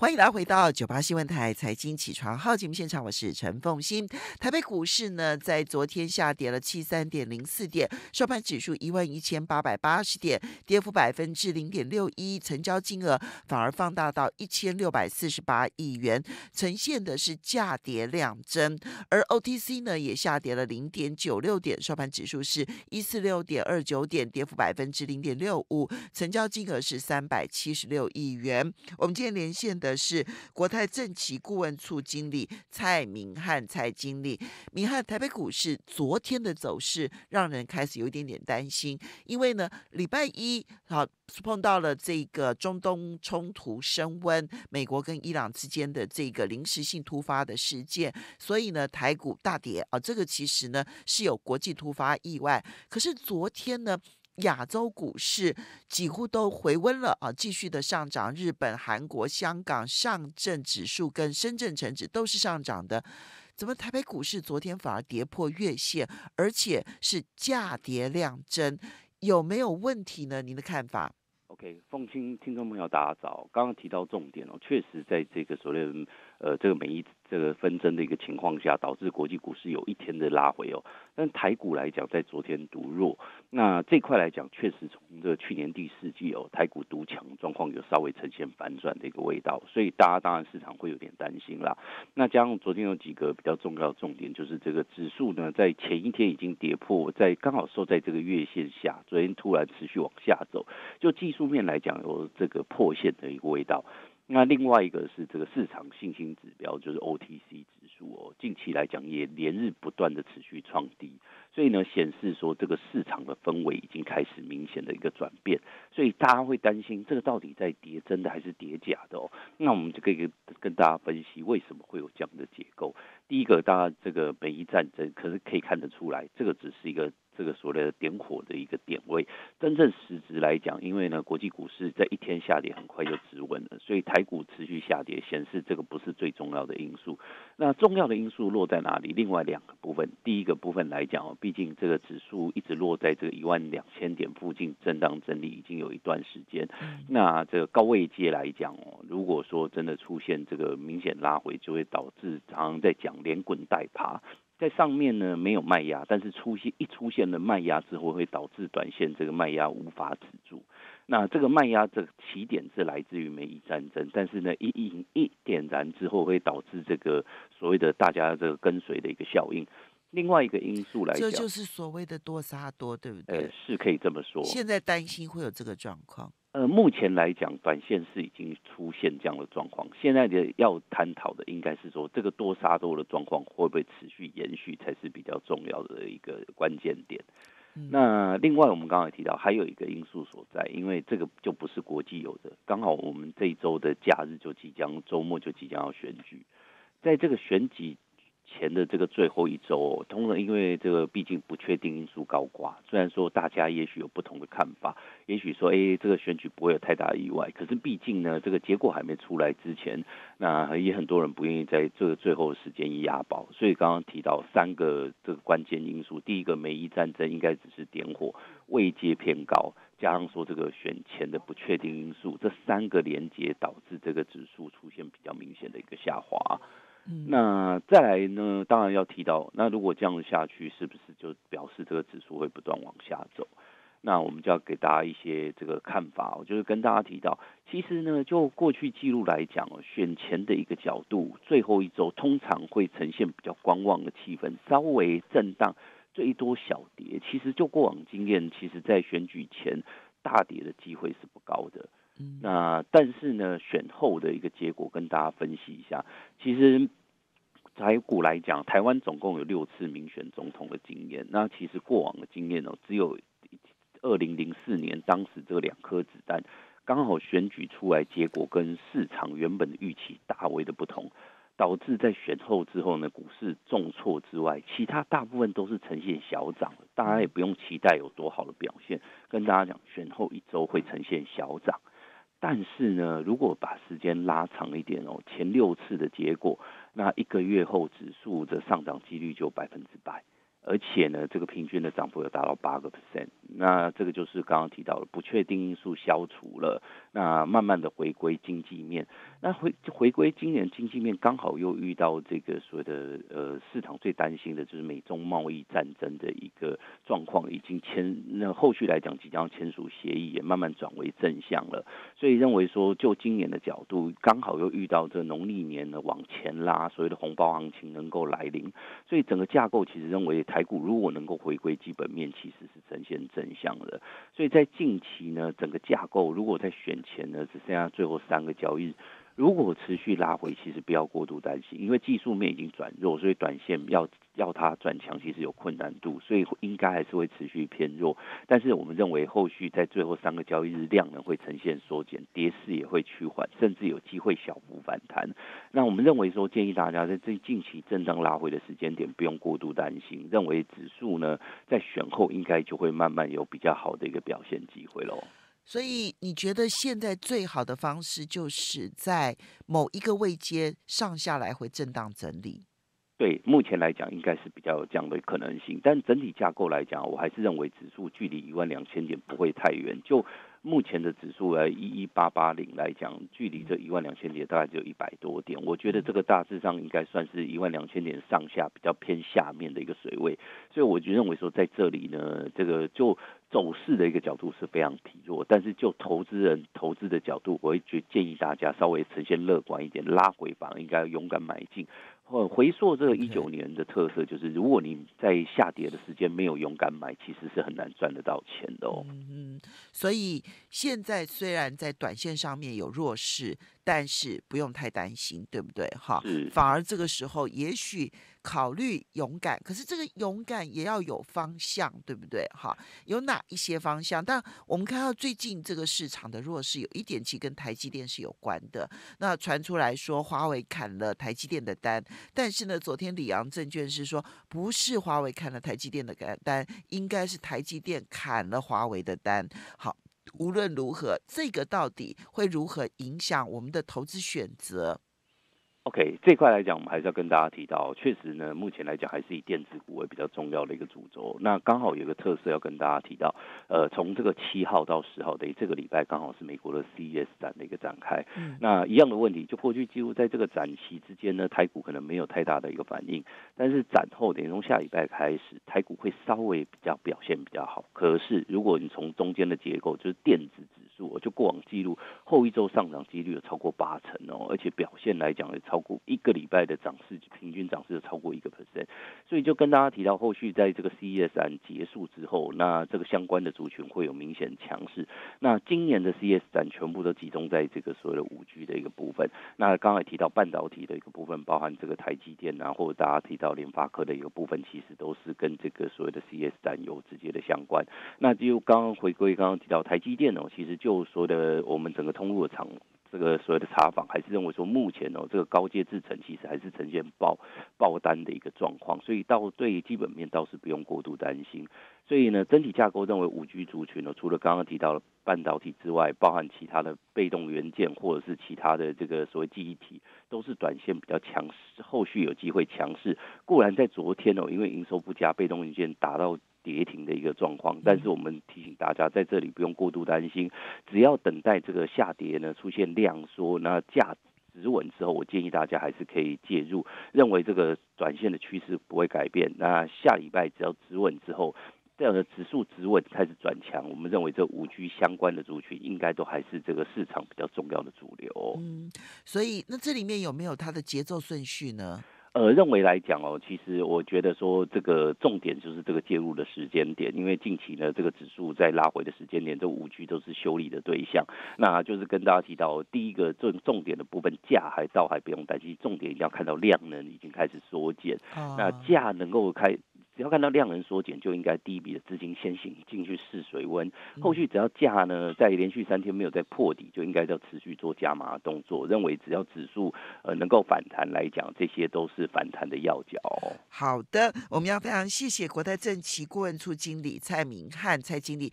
欢迎来回到九八新闻台财经起床号节目现场，我是陈凤欣。台北股市呢，在昨天下跌了七三点零四点，收盘指数一万一千八百八十点，跌幅百分之零点六一，成交金额反而放大到一千六百四十八亿元，呈现的是价跌量增。而 OTC 呢，也下跌了零点九六点，收盘指数是一四六点二九点，跌幅百分之零点六五，成交金额是三百七十六亿元。我们今天连线的。是国泰政企顾问处经理蔡明汉，蔡经理，明汉，台北股市昨天的走势让人开始有一点点担心，因为呢，礼拜一好碰到了这个中东冲突升温，美国跟伊朗之间的这个临时性突发的事件，所以呢，台股大跌啊，这个其实呢是有国际突发意外，可是昨天呢。亚洲股市几乎都回温了啊，继续的上涨。日本、韩国、香港上证指数跟深圳成指都是上涨的。怎么台北股市昨天反而跌破月线，而且是价跌量增，有没有问题呢？您的看法？OK，凤青听众朋友大家早，刚刚提到重点哦，确实在这个所谓呃这个美一。这个纷争的一个情况下，导致国际股市有一天的拉回哦。但台股来讲，在昨天独弱，那这块来讲，确实从这去年第四季哦，台股独强状况有稍微呈现反转的一个味道，所以大家当然市场会有点担心啦。那加上昨天有几个比较重要的重点，就是这个指数呢，在前一天已经跌破，在刚好收在这个月线下，昨天突然持续往下走，就技术面来讲，有这个破线的一个味道。那另外一个是这个市场信心指标，就是 OTC 指数哦，近期来讲也连日不断的持续创低，所以呢显示说这个市场的氛围已经开始明显的一个转变，所以大家会担心这个到底在跌真的还是跌假的哦？那我们就可以跟大家分析为什么会有这样的结构。第一个，大家这个北一战争，可是可以看得出来，这个只是一个。这个所谓的点火的一个点位，真正实质来讲，因为呢，国际股市在一天下跌很快就止稳了，所以台股持续下跌，显示这个不是最重要的因素。那重要的因素落在哪里？另外两个部分，第一个部分来讲哦，毕竟这个指数一直落在这个一万两千点附近震荡整理已经有一段时间。那这个高位阶来讲哦，如果说真的出现这个明显拉回，就会导致常常在讲连滚带爬。在上面呢没有卖压，但是出现一出现了卖压之后，会导致短线这个卖压无法止住。那这个卖压这个起点是来自于美伊战争，但是呢一一一点燃之后，会导致这个所谓的大家这个跟随的一个效应。另外一个因素来讲，这就是所谓的多杀多，对不对？呃，是可以这么说。现在担心会有这个状况。呃，目前来讲，短线是已经出现这样的状况。现在的要探讨的，应该是说这个多杀多的状况会不会持续延续，才是比较重要的一个关键点。那另外，我们刚刚也提到，还有一个因素所在，因为这个就不是国际有的，刚好我们这一周的假日就即将周末就即将要选举，在这个选举。前的这个最后一周，通常因为这个毕竟不确定因素高挂，虽然说大家也许有不同的看法，也许说哎这个选举不会有太大意外，可是毕竟呢这个结果还没出来之前，那也很多人不愿意在这个最后时间一押宝，所以刚刚提到三个这个关键因素，第一个美伊战争应该只是点火，位阶偏高，加上说这个选前的不确定因素，这三个连接导致这个指数出现比较明显的一个下滑。那再来呢？当然要提到，那如果这样下去，是不是就表示这个指数会不断往下走？那我们就要给大家一些这个看法。我就是跟大家提到，其实呢，就过去记录来讲，选前的一个角度，最后一周通常会呈现比较观望的气氛，稍微震荡，最多小跌。其实就过往经验，其实在选举前大跌的机会是不高的。那但是呢，选后的一个结果跟大家分析一下。其实台股来讲，台湾总共有六次民选总统的经验。那其实过往的经验哦，只有二零零四年，当时这两颗子弹刚好选举出来，结果跟市场原本的预期大为的不同，导致在选后之后呢，股市重挫之外，其他大部分都是呈现小涨。大家也不用期待有多好的表现。跟大家讲，选后一周会呈现小涨。但是呢，如果把时间拉长一点哦，前六次的结果，那一个月后指数的上涨几率就百分之百。而且呢，这个平均的涨幅有达到八个 percent，那这个就是刚刚提到的不确定因素消除了，那慢慢的回归经济面，那回回归今年经济面刚好又遇到这个所谓的呃市场最担心的就是美中贸易战争的一个状况，已经签那后续来讲即将签署协议，也慢慢转为正向了，所以认为说就今年的角度，刚好又遇到这农历年呢往前拉，所谓的红包行情能够来临，所以整个架构其实认为。台股如果能够回归基本面，其实是呈现正向的。所以在近期呢，整个架构如果在选前呢，只剩下最后三个交易日。如果持续拉回，其实不要过度担心，因为技术面已经转弱，所以短线要要它转强，其实有困难度，所以应该还是会持续偏弱。但是我们认为后续在最后三个交易日量能会呈现缩减，跌势也会趋缓，甚至有机会小幅反弹。那我们认为说，建议大家在这近期震荡拉回的时间点，不用过度担心，认为指数呢在选后应该就会慢慢有比较好的一个表现机会喽。所以你觉得现在最好的方式就是在某一个位阶上下来回震荡整理？对，目前来讲应该是比较有这样的可能性，但整体架构来讲，我还是认为指数距离一万两千点不会太远。就目前的指数呃一一八八零来讲，距离这一万两千点大概只有一百多点，我觉得这个大致上应该算是一万两千点上下比较偏下面的一个水位，所以我就认为说在这里呢，这个就走势的一个角度是非常疲弱，但是就投资人投资的角度，我会觉建议大家稍微呈现乐观一点，拉回反而应该勇敢买进。或回溯这个一九年的特色，就是如果你在下跌的时间没有勇敢买，其实是很难赚得到钱的哦。嗯，所以现在虽然在短线上面有弱势。但是不用太担心，对不对？哈，反而这个时候也许考虑勇敢，可是这个勇敢也要有方向，对不对？哈，有哪一些方向？但我们看到最近这个市场的弱势，有一点其实跟台积电是有关的。那传出来说华为砍了台积电的单，但是呢，昨天里昂证券是说不是华为砍了台积电的单，应该是台积电砍了华为的单。好。无论如何，这个到底会如何影响我们的投资选择？OK，这块来讲，我们还是要跟大家提到，确实呢，目前来讲还是以电子股为比较重要的一个主轴。那刚好有个特色要跟大家提到，呃，从这个七号到十号等于这个礼拜，刚好是美国的 CES 展的一个展开。那一样的问题，就过去几乎在这个展期之间呢，台股可能没有太大的一个反应，但是展后，等于从下礼拜开始，台股会稍微比较表现比较好。可是如果你从中间的结构，就是电子我，就过往记录后一周上涨几率有超过八成哦，而且表现来讲也超过一个礼拜的涨势，平均涨势有超过一个 percent，所以就跟大家提到，后续在这个 CES 展结束之后，那这个相关的族群会有明显强势。那今年的 CES 展全部都集中在这个所谓的五 G 的一个部分。那刚才提到半导体的一个部分，包含这个台积电啊，或者大家提到联发科的一个部分，其实都是跟这个所谓的 CES 展有直接的相关。那就刚刚回归刚刚提到台积电哦，其实就就说的我们整个通路的厂。这个所谓的查访，还是认为说目前哦，这个高阶制程其实还是呈现爆爆单的一个状况，所以到对基本面倒是不用过度担心。所以呢，整体架构认为五 G 族群呢，除了刚刚提到的半导体之外，包含其他的被动元件或者是其他的这个所谓记忆体，都是短线比较强势，后续有机会强势。固然在昨天哦，因为营收不佳，被动元件达到。跌停的一个状况，但是我们提醒大家，在这里不用过度担心，只要等待这个下跌呢出现量缩，那价止稳之后，我建议大家还是可以介入，认为这个短线的趋势不会改变。那下礼拜只要止稳之后，这样的指数止稳开始转强，我们认为这五 G 相关的族群应该都还是这个市场比较重要的主流。嗯，所以那这里面有没有它的节奏顺序呢？呃，认为来讲哦，其实我觉得说这个重点就是这个介入的时间点，因为近期呢，这个指数在拉回的时间点，这五 G 都是修理的对象。那就是跟大家提到，第一个重重点的部分，价还倒还不用担心，重点一定要看到量能已经开始缩减。那价能够开。只要看到量能缩减，就应该第一笔的资金先行进去试水温。后续只要价呢在连续三天没有再破底，就应该要持续做加码动作。认为只要指数呃能够反弹来讲，这些都是反弹的要角。好的，我们要非常谢谢国泰政企顾问处经理蔡明汉蔡经理。